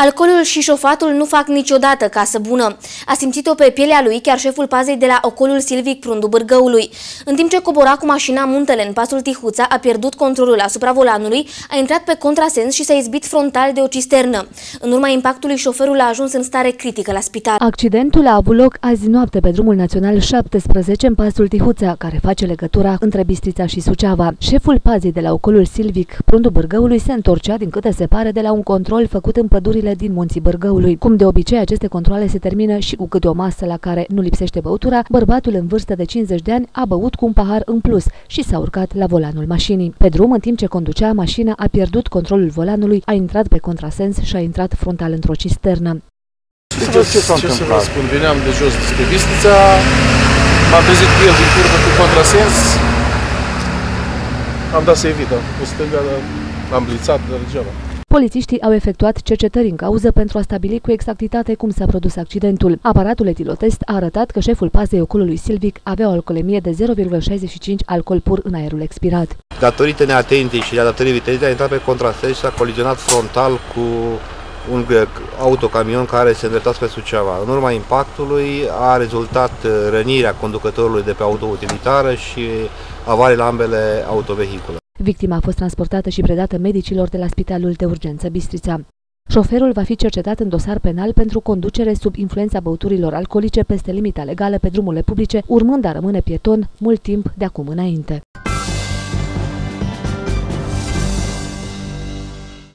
Alcoolul și șofatul nu fac niciodată casă bună. A simțit-o pe pielea lui chiar șeful pazei de la ocolul Silvic Prundu Bârgăului. În timp ce cobora cu mașina muntele în pasul Tihuța, a pierdut controlul asupra volanului, a intrat pe contrasens și s-a izbit frontal de o cisternă. În urma impactului, șoferul a ajuns în stare critică la spital. Accidentul a avut loc azi noapte pe drumul național 17 în pasul Tihuța, care face legătura între Bistrița și Suceava. Șeful pazei de la ocolul Silvic Prundu Bârgăului se întorcea din câte se pare de la un control făcut în pădurile controlele din munții Bărgăului. Cum de obicei, aceste controle se termină și cu câte o masă la care nu lipsește băutura, bărbatul în vârstă de 50 de ani a băut cu un pahar în plus și s-a urcat la volanul mașinii. Pe drum, în timp ce conducea, mașina a pierdut controlul volanului, a intrat pe contrasens și a intrat frontal într-o cisternă. Ce, ce, ce, ce să vă spun, veneam de jos despre Bistrița, m-am trezit cu el din curvă cu contrasens, am dat să evită, cu stânga, am blițat, dar degeaba. Polițiștii au efectuat cercetări în cauză pentru a stabili cu exactitate cum s-a produs accidentul. Aparatul etilotest a arătat că șeful pazei ocolului Silvic avea o alcoolemie de 0,65 alcool pur în aerul expirat. Datorită neatenției și datorită vitezei a intrat pe contrasens și a colizionat frontal cu un autocamion care se îndrepta spre Suceava. În urma impactului a rezultat rănirea conducătorului de pe autoutilitară și avarii la ambele autovehicule. Victima a fost transportată și predată medicilor de la Spitalul de Urgență Bistrița. Șoferul va fi cercetat în dosar penal pentru conducere sub influența băuturilor alcoolice peste limita legală pe drumurile publice, urmând a rămâne pieton mult timp de acum înainte.